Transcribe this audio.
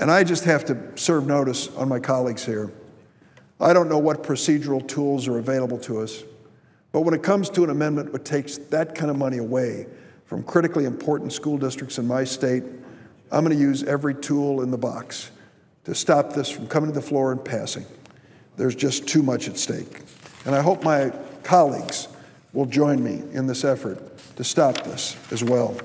And I just have to serve notice on my colleagues here. I don't know what procedural tools are available to us, but when it comes to an amendment that takes that kind of money away from critically important school districts in my state, I'm going to use every tool in the box to stop this from coming to the floor and passing. There's just too much at stake. And I hope my colleagues will join me in this effort to stop this as well.